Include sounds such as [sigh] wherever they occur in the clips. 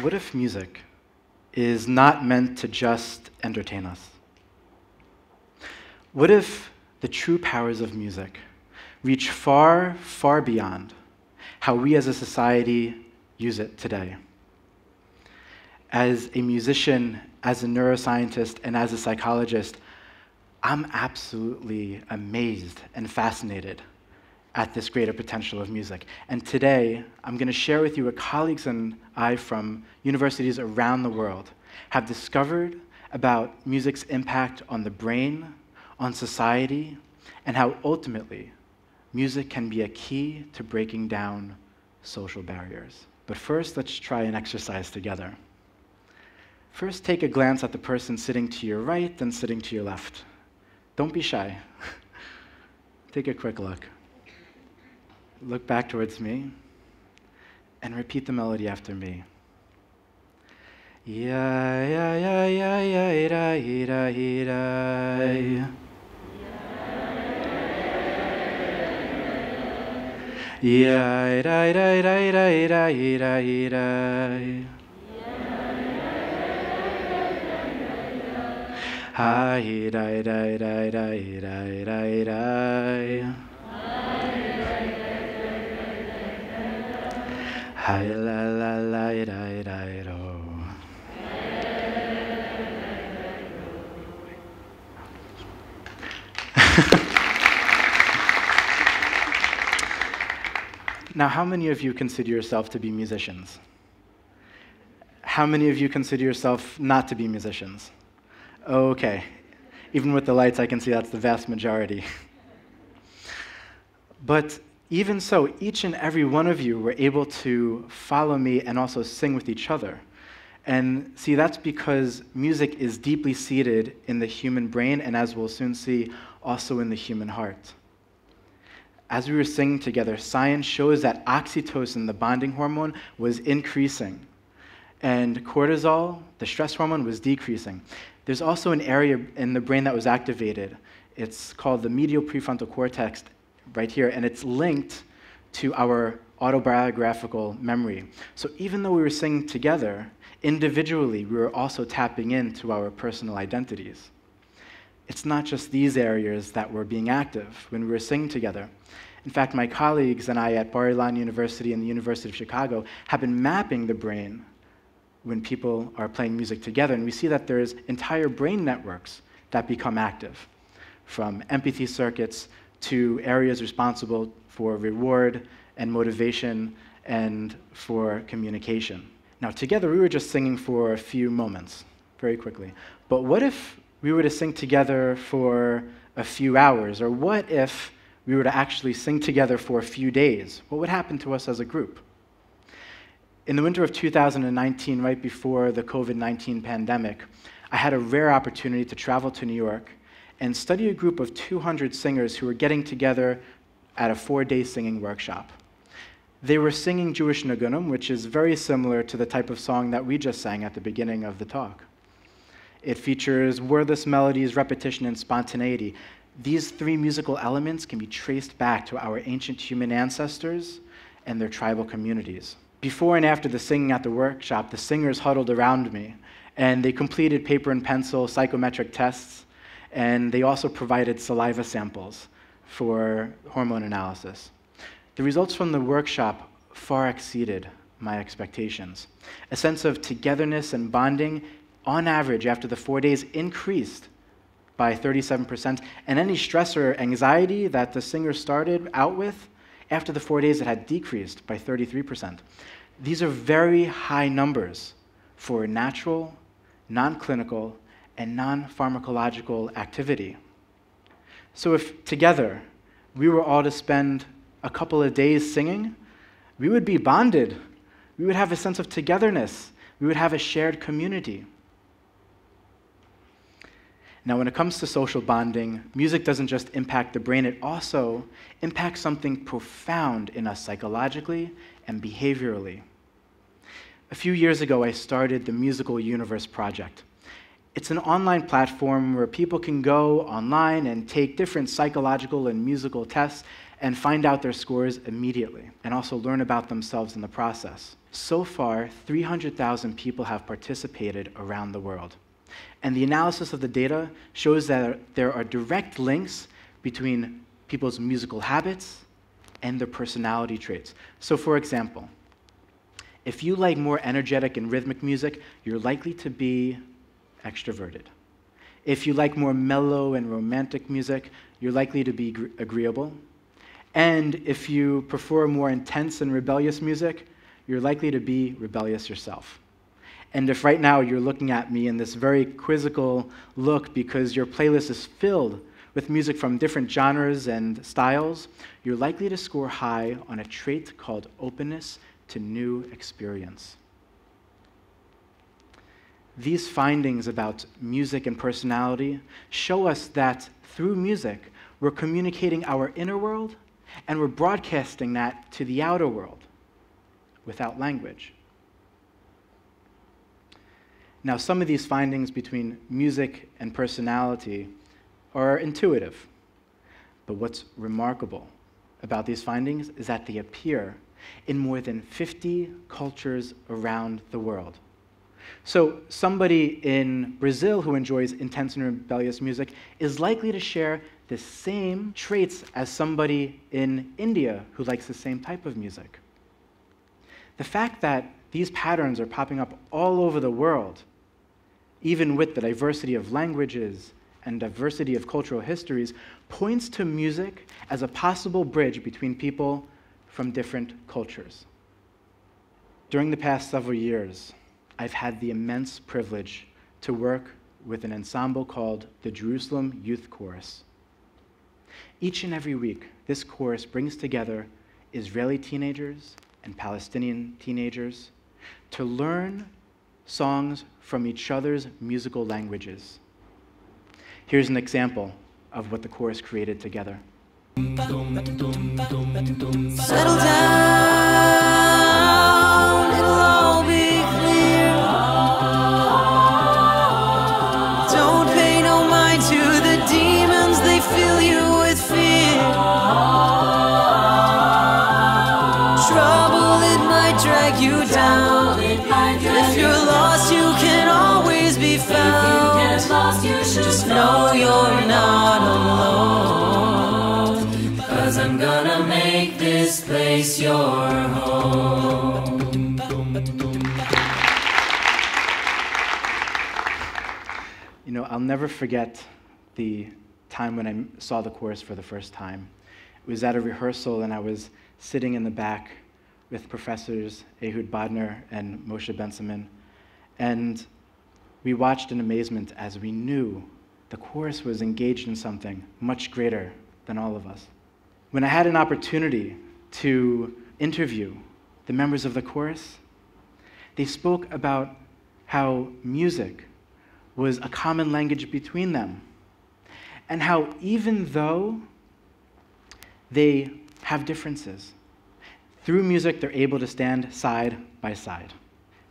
What if music is not meant to just entertain us? What if the true powers of music reach far, far beyond how we as a society use it today? As a musician, as a neuroscientist, and as a psychologist, I'm absolutely amazed and fascinated at this greater potential of music. And today, I'm going to share with you what colleagues and I from universities around the world have discovered about music's impact on the brain, on society, and how ultimately music can be a key to breaking down social barriers. But first, let's try an exercise together. First, take a glance at the person sitting to your right and sitting to your left. Don't be shy. [laughs] take a quick look look back towards me and repeat the melody after me. Ya ya ya ya ya ira ira ira. Ya ira ira ira ira ira ira ira. Ha ira ira ira ira ira ira ira. La la la ira ira ira. [laughs] now, how many of you consider yourself to be musicians? How many of you consider yourself not to be musicians? Okay. Even with the lights, I can see that's the vast majority. [laughs] but even so, each and every one of you were able to follow me and also sing with each other. And see, that's because music is deeply seated in the human brain, and as we'll soon see, also in the human heart. As we were singing together, science shows that oxytocin, the bonding hormone, was increasing, and cortisol, the stress hormone, was decreasing. There's also an area in the brain that was activated. It's called the medial prefrontal cortex, right here, and it's linked to our autobiographical memory. So even though we were singing together, individually, we were also tapping into our personal identities. It's not just these areas that were being active when we were singing together. In fact, my colleagues and I at Bar-Ilan University and the University of Chicago have been mapping the brain when people are playing music together, and we see that there's entire brain networks that become active, from empathy circuits to areas responsible for reward and motivation and for communication. Now, together, we were just singing for a few moments, very quickly. But what if we were to sing together for a few hours? Or what if we were to actually sing together for a few days? What would happen to us as a group? In the winter of 2019, right before the COVID 19 pandemic, I had a rare opportunity to travel to New York and study a group of 200 singers who were getting together at a four day singing workshop. They were singing Jewish Nigunim, which is very similar to the type of song that we just sang at the beginning of the talk. It features wordless melodies, repetition, and spontaneity. These three musical elements can be traced back to our ancient human ancestors and their tribal communities. Before and after the singing at the workshop, the singers huddled around me, and they completed paper and pencil psychometric tests and they also provided saliva samples for hormone analysis. The results from the workshop far exceeded my expectations. A sense of togetherness and bonding, on average, after the four days, increased by 37%, and any stress or anxiety that the singer started out with, after the four days, it had decreased by 33%. These are very high numbers for natural, non clinical, and non pharmacological activity. So, if together we were all to spend a couple of days singing, we would be bonded. We would have a sense of togetherness. We would have a shared community. Now, when it comes to social bonding, music doesn't just impact the brain, it also impacts something profound in us psychologically and behaviorally. A few years ago, I started the Musical Universe Project. It's an online platform where people can go online and take different psychological and musical tests and find out their scores immediately and also learn about themselves in the process. so far, 300,000 people have participated around the world. And the analysis of the data shows that there are direct links between people's musical habits and their personality traits. So, for example, if you like more energetic and rhythmic music, you're likely to be extroverted. If you like more mellow and romantic music, you're likely to be agreeable. And if you prefer more intense and rebellious music, you're likely to be rebellious yourself. And if right now you're looking at me in this very quizzical look because your playlist is filled with music from different genres and styles, you're likely to score high on a trait called openness to new experience. These findings about music and personality show us that through music, we're communicating our inner world and we're broadcasting that to the outer world without language. Now, some of these findings between music and personality are intuitive. But what's remarkable about these findings is that they appear in more than 50 cultures around the world. So, somebody in Brazil who enjoys intense and rebellious music is likely to share the same traits as somebody in India who likes the same type of music. The fact that these patterns are popping up all over the world, even with the diversity of languages and diversity of cultural histories, points to music as a possible bridge between people from different cultures. During the past several years, I've had the immense privilege to work with an ensemble called the Jerusalem Youth Chorus. Each and every week, this chorus brings together Israeli teenagers and Palestinian teenagers to learn songs from each other's musical languages. Here's an example of what the chorus created together. Settle down, this place your home. You know, I'll never forget the time when I saw the chorus for the first time. It was at a rehearsal, and I was sitting in the back with professors Ehud Bodner and Moshe Bensimon. And we watched in amazement as we knew the chorus was engaged in something much greater than all of us. When I had an opportunity to interview the members of the chorus, they spoke about how music was a common language between them, and how even though they have differences, through music they're able to stand side by side.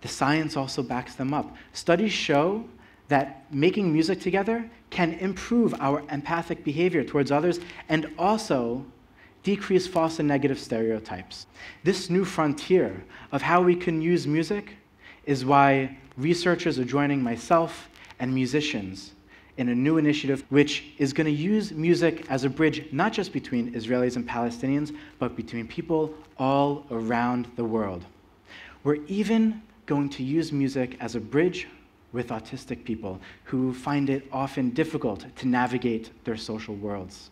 The science also backs them up. Studies show that making music together can improve our empathic behavior towards others and also decrease false and negative stereotypes. This new frontier of how we can use music is why researchers are joining myself and musicians in a new initiative which is going to use music as a bridge not just between Israelis and Palestinians, but between people all around the world. We're even going to use music as a bridge with autistic people who find it often difficult to navigate their social worlds.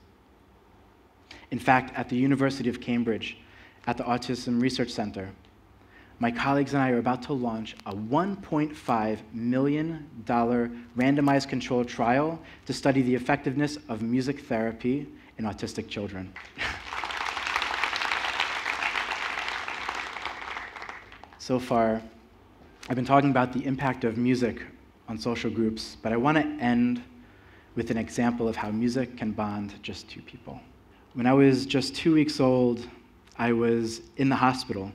In fact, at the University of Cambridge, at the Autism Research Center, my colleagues and I are about to launch a $1.5 million randomized controlled trial to study the effectiveness of music therapy in autistic children. [laughs] so far, I've been talking about the impact of music on social groups, but I want to end with an example of how music can bond just two people. When I was just two weeks old, I was in the hospital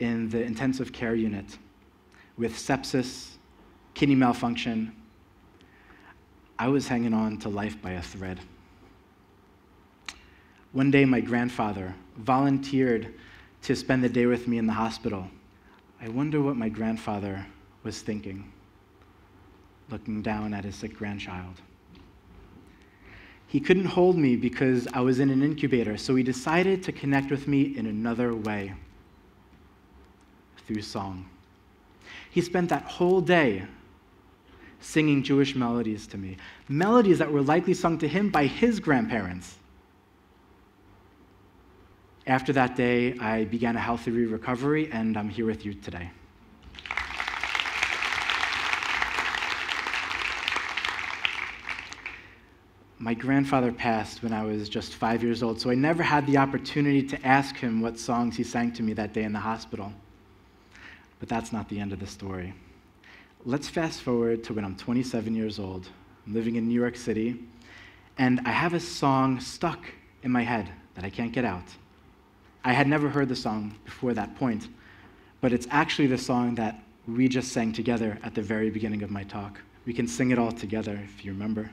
in the intensive care unit with sepsis, kidney malfunction. I was hanging on to life by a thread. One day, my grandfather volunteered to spend the day with me in the hospital I wonder what my grandfather was thinking, looking down at his sick grandchild. He couldn't hold me because I was in an incubator, so he decided to connect with me in another way through song. He spent that whole day singing Jewish melodies to me, melodies that were likely sung to him by his grandparents. After that day, I began a healthy recovery, and I'm here with you today. My grandfather passed when I was just five years old, so I never had the opportunity to ask him what songs he sang to me that day in the hospital. But that's not the end of the story. Let's fast forward to when I'm 27 years old. I'm living in New York City, and I have a song stuck in my head that I can't get out. I had never heard the song before that point, but it's actually the song that we just sang together at the very beginning of my talk. We can sing it all together if you remember.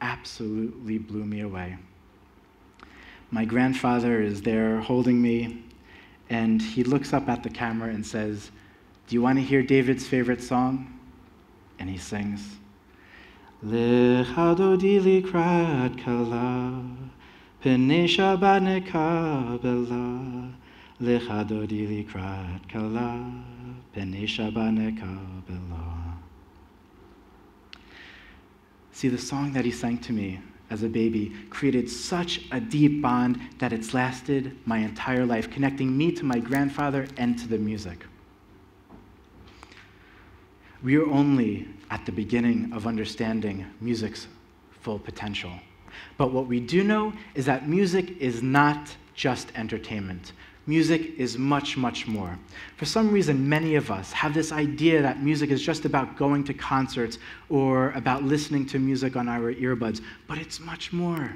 absolutely blew me away. My grandfather is there holding me, and he looks up at the camera and says, Do you want to hear David's favorite song? And he sings, Lechado dili krat kala, pene shabbat nekabela, lechado dili krat kala, pene shabbat See, the song that he sang to me as a baby created such a deep bond that it's lasted my entire life, connecting me to my grandfather and to the music. We are only at the beginning of understanding music's full potential. But what we do know is that music is not just entertainment. Music is much, much more. For some reason, many of us have this idea that music is just about going to concerts or about listening to music on our earbuds, but it's much more.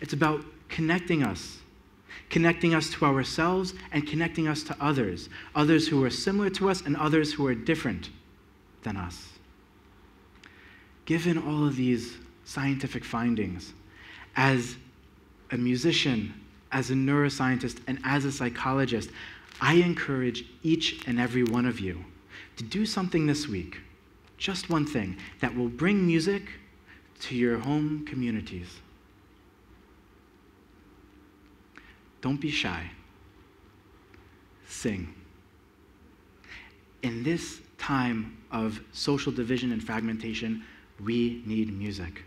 It's about connecting us, connecting us to ourselves and connecting us to others, others who are similar to us and others who are different than us. Given all of these scientific findings, as a musician, as a neuroscientist and as a psychologist, I encourage each and every one of you to do something this week, just one thing, that will bring music to your home communities. Don't be shy. Sing. In this time of social division and fragmentation, we need music.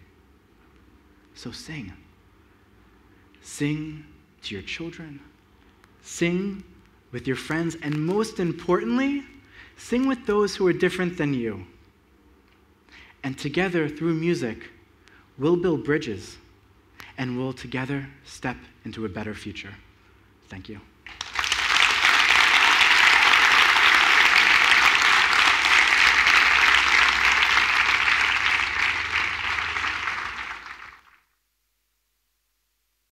So sing. Sing to your children. Sing with your friends, and most importantly, sing with those who are different than you. And together, through music, we'll build bridges and we'll together step into a better future. Thank you.